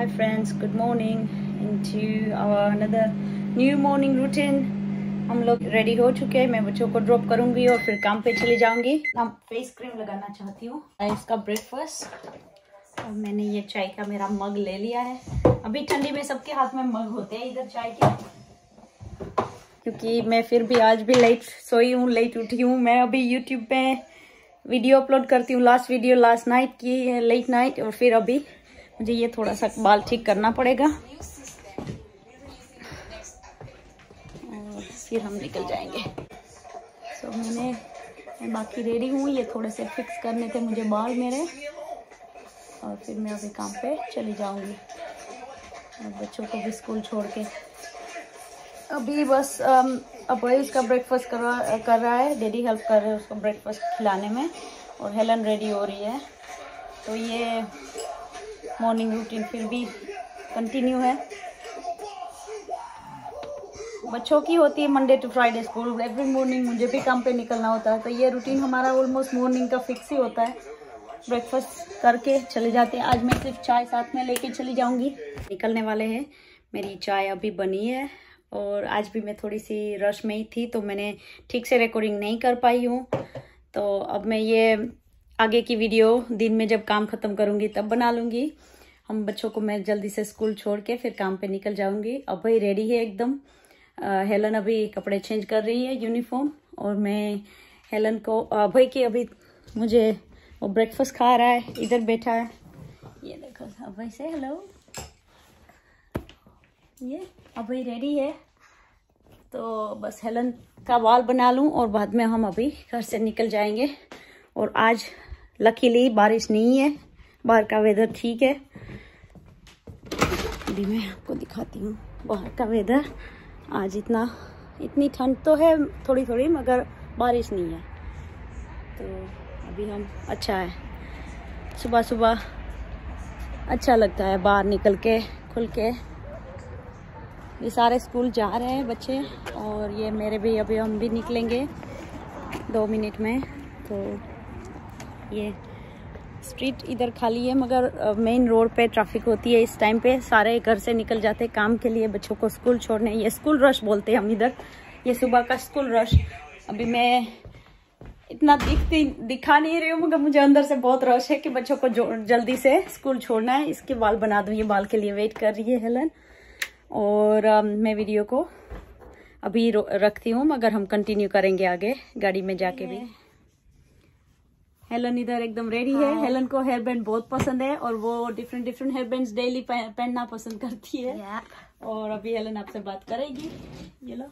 Hi friends, good morning into our another new morning routine. हम लोग ready हो चुके हैं। मैं बच्चों को ड्रॉप करूँगी और फिर काम पे चली जाऊँगी। हम फेस क्रीम लगाना चाहती हूँ। इसका ब्रेकफास्ट और मैंने ये चाय का मेरा मग ले लिया है। अभी ठंडी में सबके हाथ में मग होते हैं इधर चाय के। क्योंकि मैं फिर भी आज भी लेट सोई हूँ लेट उठी हूँ। मैं अभी यूट्यूब पे वीडियो अपलोड करती हूँ। लास्ट वीडियो लास्ट नाइट की लेट नाइट और फिर अभी मुझे ये थोड़ा सा बाल ठीक करना पड़ेगा। और फिर हम निकल जाएँगे। सो so, मैंने मैं बाकी रेडी हूँ ये थोड़े से फिक्स करने थे मुझे बाल मेरे। और फिर मैं अभी काम पे चली जाऊँगी। बच्चों को भी स्कूल छोड़ के। अभी बस अब वही उसका ब्रेकफास्ट कर कर रहा है। डेडी हेल्प कर रहे हैं उसको ब्रेकफास्ट खिलाने में। और हेलन रेडी हो रही है। तो ये मॉर्निंग रूटीन फिर भी कंटिन्यू है। बच्चों की होती है Monday to Friday school every morning मुझे भी काम पे निकलना होता है तो ये रूटीन हमारा ऑलमोस्ट मॉर्निंग का फिक्स ही होता है। ब्रेकफास्ट करके चले जाते हैं। आज मैं सिर्फ़ चाय साथ में लेके चली जाऊँगी। निकलने वाले हैं। मेरी चाय अभी बनी है और आज भी मैं थोड़ी सी रश में ही थी तो मैंने ठीक से रिकॉर्डिंग नहीं कर पाई हूँ। तो अब मैं ये आगे की वीडियो दिन में जब काम ख़त्म करूँगी तब बना लूँगी। हम बच्चों को मैं जल्दी से स्कूल छोड़ के फिर काम पे निकल जाऊँगी। अब भाई रेडी है एकदम। हेलन अभी कपड़े चेंज कर रही है यूनिफॉर्म और मैं हेलन को भाई की अभी मुझे वो ब्रेकफास्ट खा रहा है, इधर बैठा है। ये देखो अभय से हेलो ये अभी रेडी है। तो बस हेलन का बाल बना लूँ, और बाद में हम अभी घर से निकल जाएँगे। और आज लकीली बारिश नहीं है। बाहर का वेदर ठीक है। अभी मैं आपको दिखाती हूँ बाहर का वेदर आज इतना, इतनी ठंड तो है थोड़ी थोड़ी मगर बारिश नहीं है। तो अभी हम अच्छा है। सुबह सुबह अच्छा लगता है बाहर निकल के, खुल के। ये सारे स्कूल जा रहे हैं बच्चे, और ये मेरे भी, अभी हम भी निकलेंगे दो मिनट में। तो ये स्ट्रीट इधर खाली है मगर मेन रोड पे ट्रैफ़िक होती है इस टाइम पे। सारे घर से निकल जाते हैं काम के लिए बच्चों को स्कूल छोड़ने। ये स्कूल रश बोलते हैं हम इधर। ये सुबह का स्कूल रश अभी मैं इतना दिखती दिखा नहीं रही हूँ मगर मुझे अंदर से बहुत रश है कि बच्चों को जल्दी से स्कूल छोड़ना है। इसके बाल बना दूँ ये बाल के लिए वेट कर रही है हेलन और आ, मैं वीडियो को अभी रखती हूँ मगर हम कंटिन्यू करेंगे आगे गाड़ी में जाके भी। हेलन इधर एकदम रेडी है। हेलन को हेयर बैंड बहुत पसंद है और वो different different hair band daily पहनना पसंद करती है। और अभी हेलन आपसे बात करेगी। ये लो।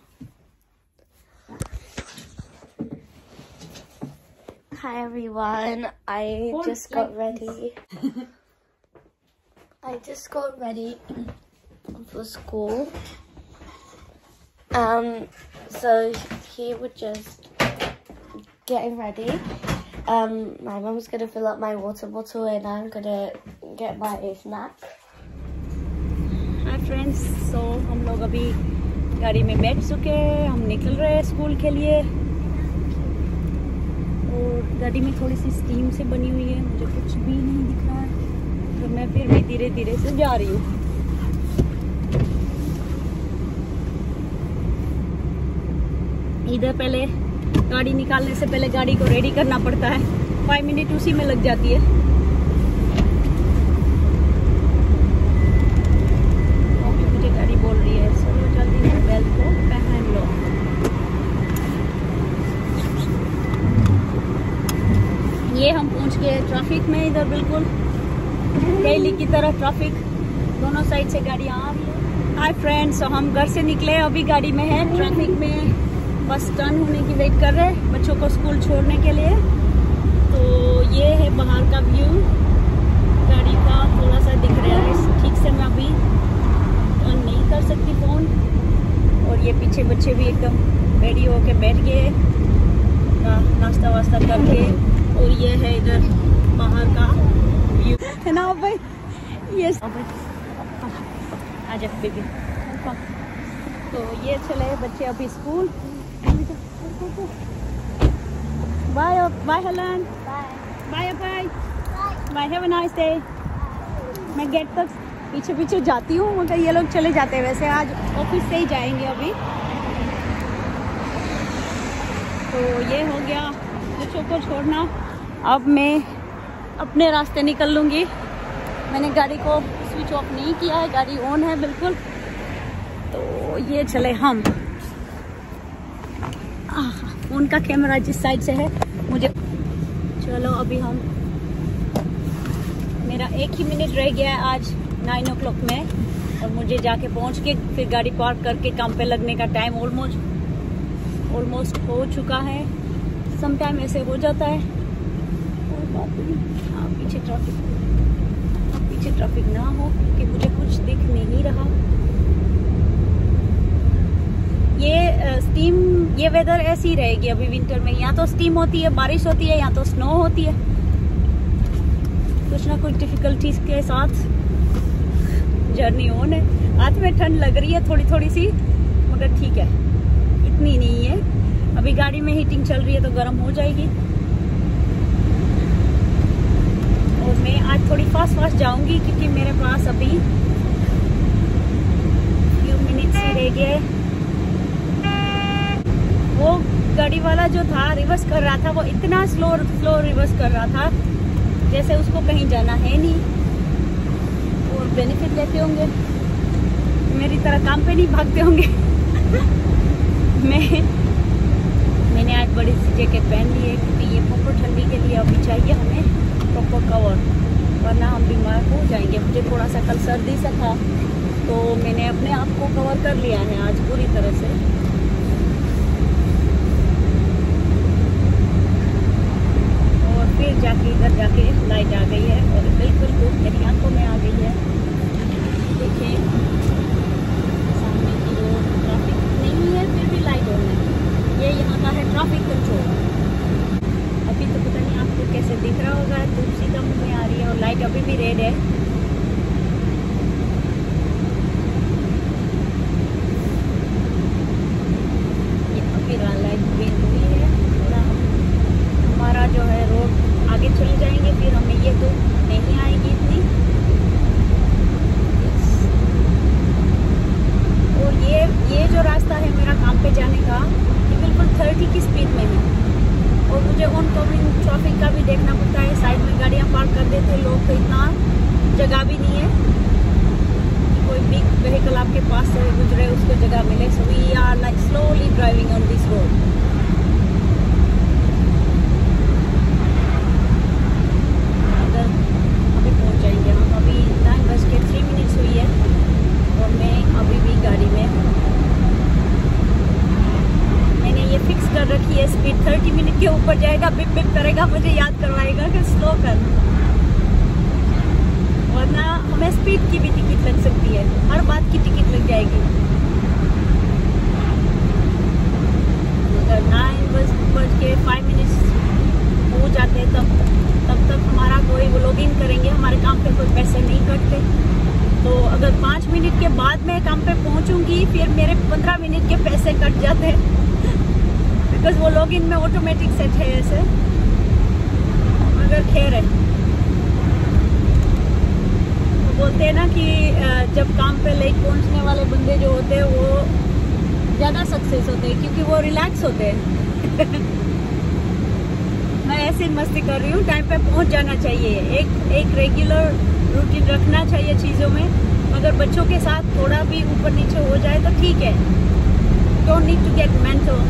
Hi everyone, I just got ready. I just got ready for school. Um, so he would just getting ready. Um, my mum's gonna fill up my water bottle and I'm gonna get my snack. Hi friends, so हम लोग अभी गाड़ी में बैठ चुके हैं। हम निकल रहे हैं स्कूल के लिए। और गाड़ी में थोड़ी सी स्टीम से बनी हुई है। मुझे कुछ भी नहीं दिख रहा है। तो मैं फिर भी धीरे धीरे से जा रही हूँ। इधर पहले गाड़ी निकालने से पहले गाड़ी को रेडी करना पड़ता है। फाइव मिनट उसी में लग जाती है। मुझे गाड़ी बोल रही है। ये हम पहुँच गए ट्रैफ़िक में इधर, बिल्कुल। दिल्ली की तरह ट्रैफ़िक दोनों साइड से गाड़ी आ रही है। हाय फ्रेंड्स हम घर से निकले अभी गाड़ी में है ट्रैफ़िक में बस टर्न होने की वेट कर रहे हैं बच्चों को स्कूल छोड़ने के लिए। तो ये है बाहर का व्यू गाड़ी का थोड़ा सा दिख रहा है ठीक से मैं अभी टर्न नहीं कर सकती फ़ोन और ये पीछे बच्चे भी एकदम रेडी होके बैठ गए नाश्ता वास्ता करके और ये है इधर बाहर का व्यू है ना भाई? ये आज बेबी तो ये चले बच्चे अभी school Bye, bye, Helen. Bye. Bye, bye. Bye. Have a nice day. मैं गेट तक पीछे पीछे जाती हूँ मगर ये लोग चले जाते हैं वैसे आज ऑफ़िस से ही जाएँगे अभी तो ये हो गया बच्चों को छोड़ना अब मैं अपने रास्ते निकल लूँगी मैंने गाड़ी को स्विच ऑफ़ नहीं किया है गाड़ी ऑन है बिल्कुल तो ये चले हम उनका कैमरा जिस साइड से है, मुझे चलो, अभी हम मेरा एक ही मिनट रह गया है आज नाइन ओ में, और मुझे जाके पहुँच के फिर गाड़ी पार्क करके काम पे लगने का टाइम ऑलमोस्ट ऑलमोस्ट हो चुका है। सम टाइम ऐसे हो जाता है। हाँ पीछे ट्रैफ़िक पीछे ट्रैफ़िक ना हो क्योंकि मुझे कुछ दिख नहीं रहा। ये स्टीम ये वेदर ऐसी रहेगी अभी विंटर में। या तो स्टीम होती है, बारिश होती है, या तो स्नो होती है। कुछ ना कुछ डिफिकल्टीज के साथ जर्नी ऑन है। हाथ में ठंड लग रही है थोड़ी थोड़ी सी, मगर ठीक है। इतनी नहीं है। अभी गाड़ी में हीटिंग चल रही है तो गर्म हो जाएगी। और मैं आज थोड़ी फास्ट फास्ट जाऊँगी क्योंकि मेरे पास अभी फ्यू मिनट्स ही रह गए वो गाड़ी वाला जो था रिवर्स कर रहा था, वो इतना स्लो स्लो रिवर्स कर रहा था, जैसे उसको कहीं जाना है नहीं। और बेनिफिट लेते होंगे। मेरी तरह काम पे नहीं भागते होंगे। मैं, मैंने आज बड़ी सी जैकेट पहन ली है, क्योंकि ये प्रॉपर ठंडी के लिए अभी चाहिए हमें प्रॉपर कवर वरना हम बीमार हो जाएँगे। मुझे थोड़ा सा कल सर्दी सा था तो मैंने अपने आप को कवर कर लिया है आज पूरी तरह से। जाके इधर जाके लाइट आ गई है और बिल्कुल धूप मेरी आँखों में आ गई है देखिए सामने की रोड ट्रैफ़िक नहीं है फिर भी लाइट ऑन है ये यहाँ का है ट्रैफ़िक कंट्रोल अभी तो पता नहीं आपको कैसे दिख रहा होगा धूप सीधा मुँह में आ रही है और लाइट अभी भी रेड है अभी लाइट ग्रीन हुई है हमारा जो है रोड आगे चले जाएँगे फिर हमें ये तो नहीं आएगी इतनी और ये ये जो रास्ता है मेरा काम पे जाने का ये बिल्कुल थर्टी की स्पीड में है और मुझे ऑन कमिंग ट्रैफ़िक का भी देखना पड़ता है साइड में गाड़ियाँ पार्क कर देते लोग तो इतना जगह भी नहीं है कोई बिग व्हीकल आपके पास से गुजरे उसको जगह मिले so we are like slowly driving on this road ऊपर जाएगा बिप बिप करेगा मुझे याद करवाएगा कि स्लो कर वरना हमें स्पीड की भी टिकट लग सकती है हर बात की टिकट लग जाएगी अगर नाइन बज बज के फाइव मिनट्स हो जाते तब तब तक हमारा कोई वो लॉग इन करेंगे हमारे काम पे कोई पैसे नहीं कटते तो अगर पाँच मिनट के काम पे पहुंचूँगी, फिर मेरे पंद्रह मिनट के पैसे कट जाते हैं। बिकॉज़ वो लॉग इन में ऑटोमेटिक सेट है ऐसे। मगर खैर है। तो बोलते हैं ना कि जब काम पे लेट पहुँचने वाले बंदे जो होते हैं, वो ज़्यादा सक्सेस होते हैं, क्योंकि वो रिलैक्स होते हैं। मैं ऐसे मस्ती कर रही हूँ टाइम पे पहुँच जाना चाहिए। एक एक रेगुलर रूटीन रखना चाहिए चीज़ों में। मगर बच्चों के साथ थोड़ा भी ऊपर नीचे हो जाए तो ठीक है। Don't need to get mental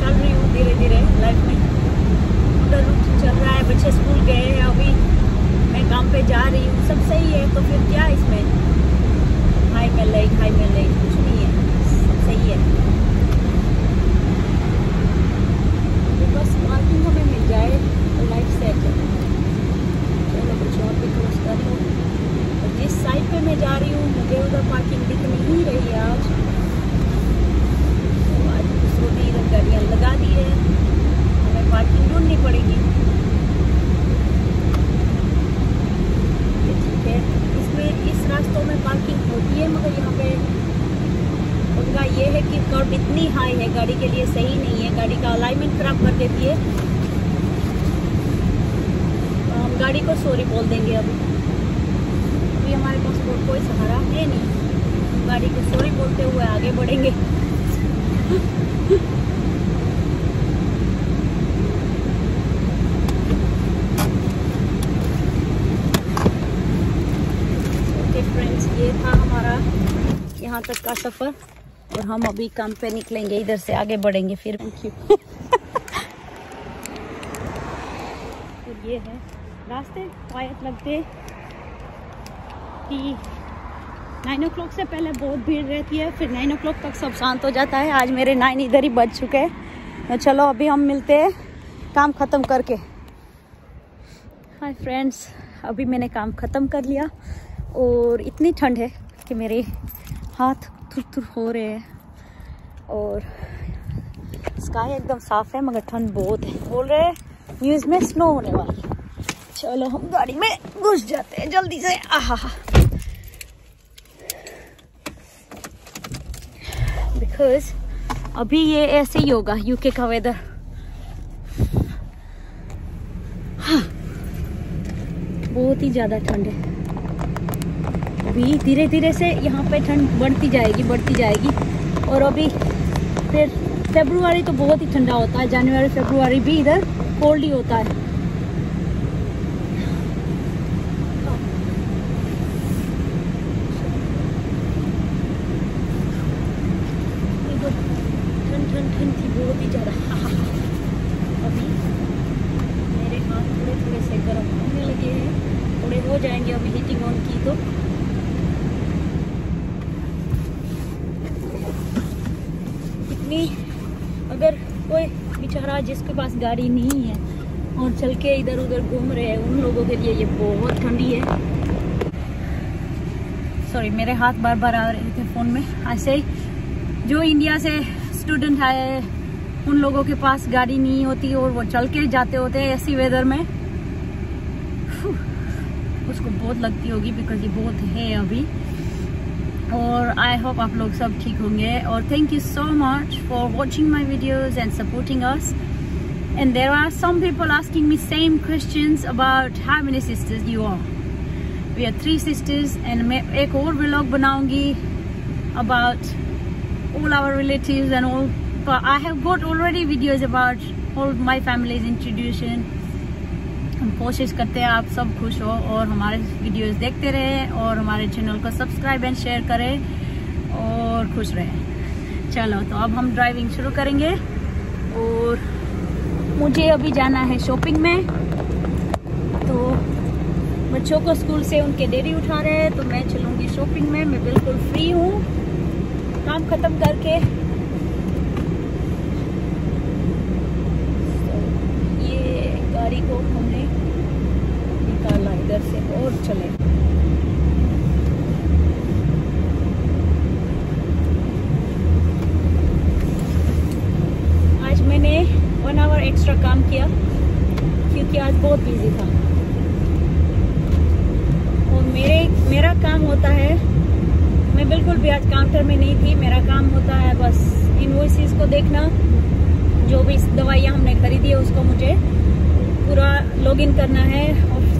चल रही हूँ धीरे धीरे लाइफ में उधर चल रहा है, बच्चे स्कूल गए हैं अभी मैं काम पे जा रही हूँ, सब सही है तो फिर क्या इसमें? हाई में ले हाई में ले कुछ नहीं है, सब सही है तो बस पार्किंग हमें मिल जाए तो लाइफ सेट है चलो बच्चों और भी क्रॉस कर लो तो जिस साइड पे मैं जा रही हूँ मुझे उधर पार्किंग दिख नहीं रही है आज गाड़ियाँ लगा दी है हमें पार्किंग ढूंढनी पड़ेगी ठीक है इसमें इस रास्तों में पार्किंग होती है मगर यहाँ पे उनका ये है कि कर्ब इतनी हाई है गाड़ी के लिए सही नहीं है गाड़ी का अलाइनमेंट खराब कर देती है तो हम गाड़ी को सॉरी बोल देंगे अभी। हमारे पास को कोई सहारा है नहीं। गाड़ी को सॉरी बोलते हुए आगे बढ़ेंगे। ओके फ्रेंड्स ये था हमारा यहाँ तक का सफ़र और हम अभी काम पे निकलेंगे इधर से आगे बढ़ेंगे फिर। थैंक यू तो ये है। रास्ते क्वाइट लगते। कि नाइन ओ से पहले बहुत भीड़ रहती है, फिर नाइन ओ तक सब शांत हो जाता है। आज मेरे नाइन इधर ही बज चुके हैं। तो चलो, अभी हम मिलते हैं काम ख़त्म करके। हाय फ्रेंड्स अभी मैंने काम ख़त्म कर लिया और इतनी ठंड है कि मेरे हाथ थुर थुर हो रहे हैं और स्काई एकदम साफ़ है, मगर ठंड बहुत है। बोल रहे न्यूज़ में स्नो होने वाली। है चलो हम गाड़ी में घुस जाते हैं जल्दी से। आहा बिकॉज़ अभी ये ऐसे ही होगा यूके का वेदर हाँ, बहुत ही ज़्यादा ठंड है। अभी धीरे धीरे से यहाँ पे ठंड बढ़ती जाएगी बढ़ती जाएगी। और अभी फिर फेब्रुआरी तो बहुत ही ठंडा होता है जनवरी फेब्रुआरी भी इधर कोल्ड ही होता है ठंड ठंड ठंड थी बहुत ही ज़्यादा अभी मेरे हाथ थोड़े थोड़े से गर्म होने लगे हैं थोड़े हो जाएँगे अभी हीटिंग ऑन की तो इतनी अगर कोई बेचारा जिसके पास गाड़ी नहीं है और चल के इधर उधर घूम रहे हैं। उन लोगों के लिए ये बहुत ठंडी है। सॉरी मेरे हाथ बार बार आ रहे थे फ़ोन में। ऐसे ही जो इंडिया से स्टूडेंट आए, उन लोगों के पास गाड़ी नहीं होती और वो चल के जाते होते हैं ऐसी वेदर में। उसको बहुत लगती होगी बिकॉज़ ये बहुत है अभी। और आई होप आप लोग सब ठीक होंगे और thank you so much for watching my videos and supporting us and there are some people asking me same questions about how many sisters you are we are three sisters and मैं एक और vlog बनाऊंगी about all our relatives and all but I have got already videos about all my family's introduction हम कोशिश करते हैं आप सब खुश हो और हमारे वीडियोस देखते रहे और हमारे चैनल को सब्सक्राइब एंड शेयर करें और खुश रहें। चलो तो अब हम ड्राइविंग शुरू करेंगे और मुझे अभी जाना है शॉपिंग में। तो बच्चों को स्कूल से उनके डेरी उठा रहे हैं तो मैं चलूँगी शॉपिंग में, मैं बिल्कुल फ्री हूँ। काम ख़त्म करके। तो गाड़ी को हमने इधर से और चले। आज मैंने वन आवर एक्स्ट्रा काम किया, क्योंकि आज बहुत बिज़ी था। और मेरे, मेरा काम होता है, मैं बिल्कुल भी आज काउंटर में नहीं थी, मेरा काम होता है बस इन्वॉइसेस को देखना, जो भी दवाइयाँ हमने खरीदी है उसको मुझे पूरा लॉगिन करना है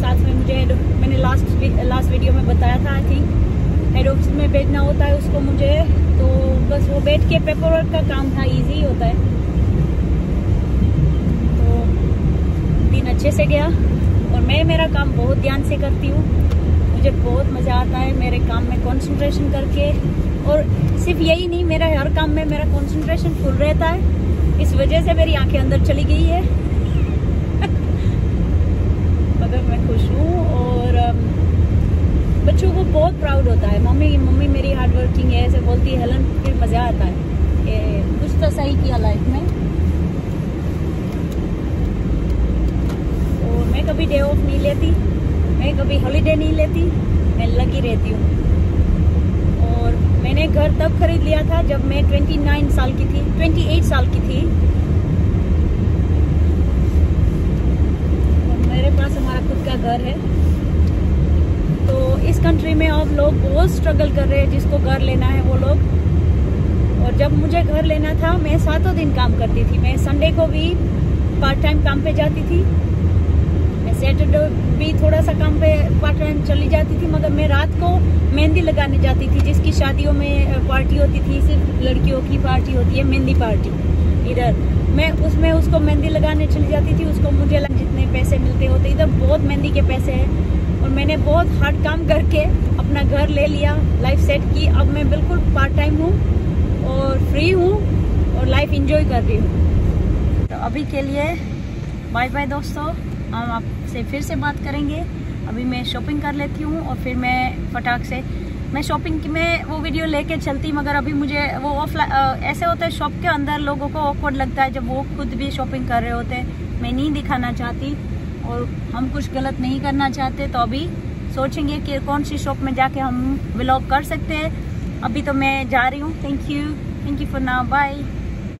साथ में मुझे मैंने लास्ट लास्ट वीडियो में बताया था आई थिंक हेड ऑफ़िस में भेजना होता है उसको मुझे तो बस वो बैठ के पेपर वर्क का काम था इजी होता है। तो दिन अच्छे से गया, और मैं मेरा काम बहुत ध्यान से करती हूँ। मुझे बहुत मज़ा आता है मेरे काम में कंसंट्रेशन करके, और सिर्फ़ यही नहीं, मेरा हर काम में मेरा कंसंट्रेशन फुल रहता है। इस वजह से मेरी आँखें अंदर चली गई है। मगर मैं खुश हूँ और बच्चों को बहुत प्राउड होता है। मम्मी मम्मी मेरी हार्ड वर्किंग है, ऐसे बोलती है, हेलन, फिर मज़ा आता है। कुछ तो सही किया लाइफ में। और मैं कभी डे ऑफ़ नहीं लेती, मैं कभी हॉलीडे नहीं लेती, मैं लगी रहती हूँ। और मैंने घर तब खरीद लिया था जब मैं 29 साल की थी 28 साल की थी और मेरे पास हमारा खुद का घर है। तो इस कंट्री में अब लोग बहुत स्ट्रगल कर रहे हैं, जिसको घर लेना है वो लोग। और जब मुझे घर लेना था, मैं सातों दिन काम करती थी। मैं संडे को भी पार्ट टाइम काम पे जाती थी। मैं सैटरडे भी थोड़ा सा काम पे पार्ट टाइम चली जाती थी, मगर मैं रात को मेहंदी लगाने जाती थी, जिसकी शादियों में पार्टी होती थी। सिर्फ़ लड़कियों की पार्टी होती है, मेहंदी पार्टी इधर। मैं उसमें उसको मेहंदी लगाने चली जाती थी, उसको मुझे जितने पैसे मिलते होते, इधर बहुत मेहंदी के पैसे हैं। और मैंने बहुत हार्ड काम करके अपना घर ले लिया लाइफ सेट की। अब मैं बिल्कुल पार्ट टाइम हूँ और फ्री हूँ और लाइफ इंजॉय कर रही हूँ। तो अभी के लिए बाय बाय दोस्तों। हम आपसे फिर से बात करेंगे। अभी मैं शॉपिंग कर लेती हूँ और फिर मैं फटाक से, मैं शॉपिंग की, मैं वो वीडियो लेके चलती मगर अभी मुझे वो ऑफलाइन ऐसे होता है शॉप के अंदर लोगों को ऑकवर्ड लगता है जब वो खुद भी शॉपिंग कर रहे होते हैं। मैं नहीं दिखाना चाहती और हम कुछ गलत नहीं करना चाहते तो अभी सोचेंगे कि कौन सी शॉप में जाके हम ब्लॉग कर सकते हैं। अभी तो मैं जा रही हूँ। Thank you thank you for now bye